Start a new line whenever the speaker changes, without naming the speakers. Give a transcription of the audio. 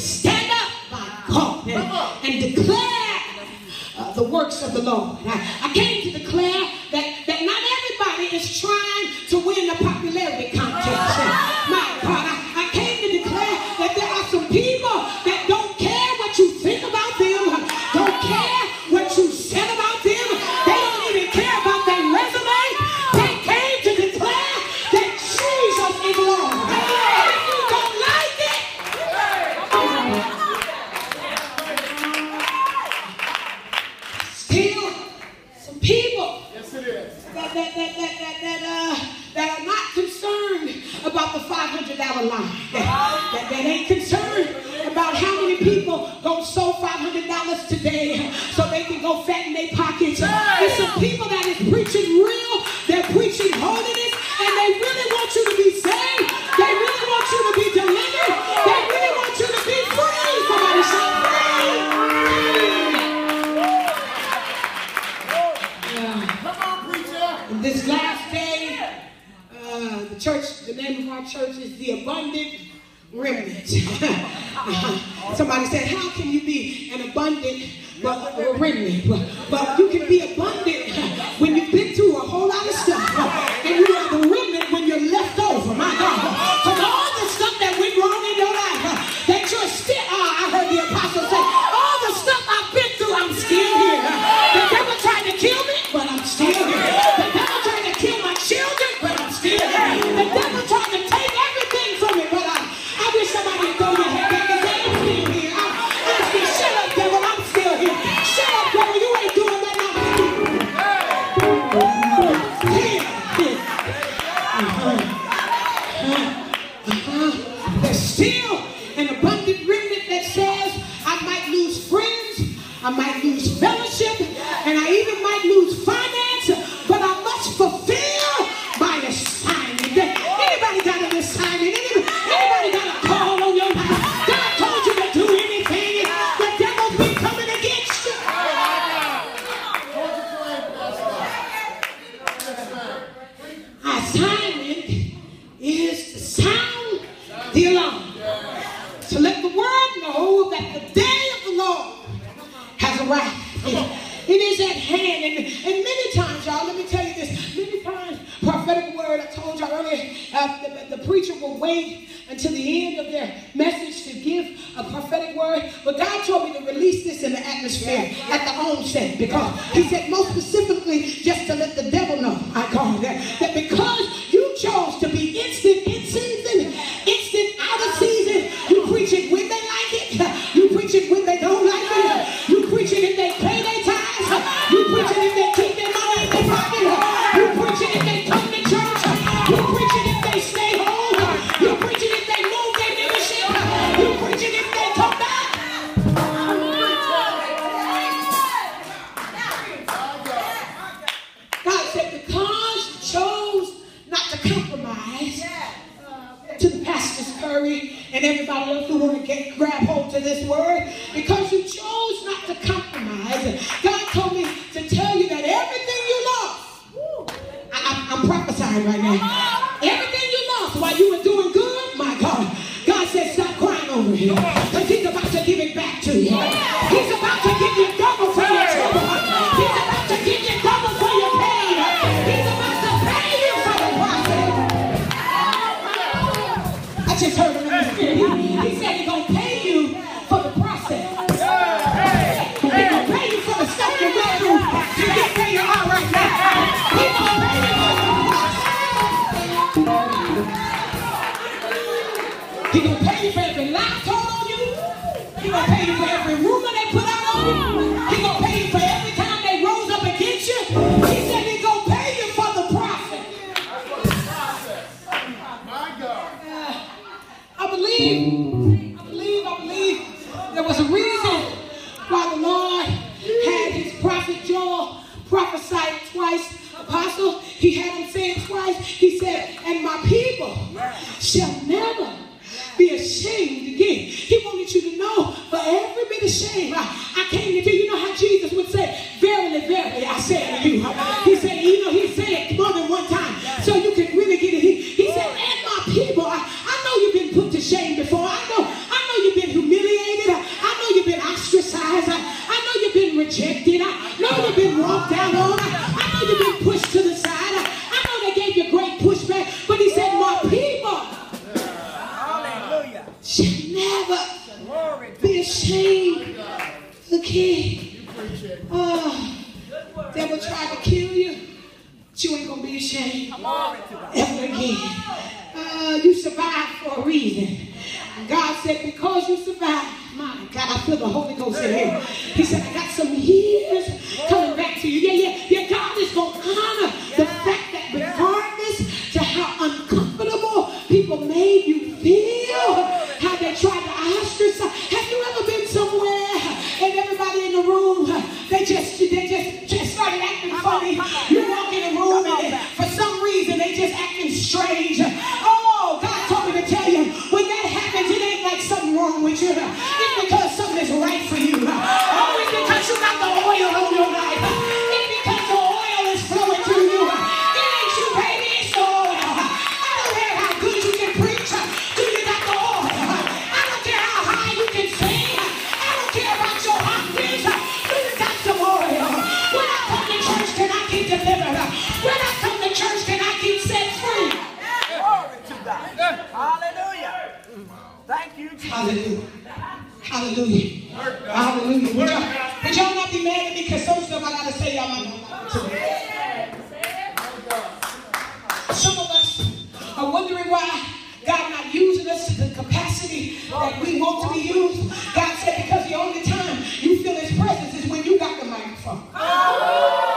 stand up by God and, and declare uh, the works of the Lord. I, I came to declare that, that not everybody is trying to win the popularity contest. My God, I, I came to declare that there are some people that don't care what you think about them, don't care what you said about them, they don't even care about their resume. They came to declare that Jesus is Lord. $500 line. That, that ain't concerned about how many people gonna sow $500 today so they can go fatten their pockets. There's some people that is preaching real, they're preaching holiness, and they really want you to be saved. They really want you to be delivered. They really want you to be free. Somebody say free.
Come on, preacher.
This uh, the name of our church is the Abundant Remnant. Somebody said, How can you be an abundant but remnant? But, but you can be abundant an abundant remnant that says I might lose friends, I might lose fellowship, and I even might lose finance, but I must fulfill my assignment. Anybody got an assignment? Anybody, anybody got a call on your life? God told you to do anything, the devil's been coming against you. Assignment is sound the alarm. The world know that the day of the Lord has arrived. It is at hand. And, and many times, y'all, let me tell you this. Many times, prophetic word, I told y'all earlier, uh, the, the preacher will wait until the end of their message to give a prophetic word. But God told me to release this in the atmosphere at the onset because He said, most specifically, just to let the devil know, I call that, that else who want to get grab hold to this word, because you He's going to pay you for every lie told on you. He's going to pay you for every rumor they put out on you. He's going to pay you for every time they rose up against you. He said he's going to pay you for the process.
My God.
I believe, I believe, I believe there was a reason why the Lord had his prophet Joel prophesied twice. Apostle, he had him say it twice. He said, and my people shall never be ashamed again. He wanted you to know for every bit of shame, I, I came to do. You know how Jesus would say, Verily, verily, I say to you. He said, You know, he said it more than one time. So you can really get it. He, he said, And my people, I, I know you've been put to shame before. I know, I know you've been humiliated. I, I know you've been ostracized. I, I know you've been rejected. I
know
you've been
walked out
on. I, I know you've
been pushed to
Oh, devil tried to kill you, but you ain't gonna be ashamed ever again. Uh, you survived for a reason. God said, because you survived, my God, I feel the Holy Ghost in here. He said, wrong with you. It's because something is right for you. Oh, it's because you got the oil on your life.
Hallelujah.
Hallelujah. Hallelujah. Y'all, would y'all not be mad at me? Because some stuff I got to say, y'all might not like. Some of us are wondering why God not using us to the capacity that we want to be used. God said because the only time you feel his presence is when you got the microphone.